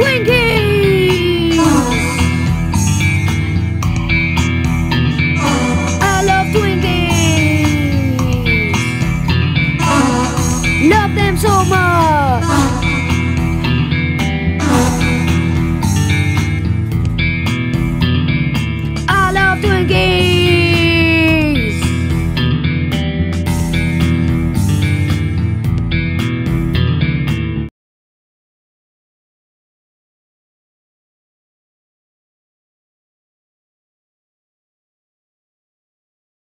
swinging.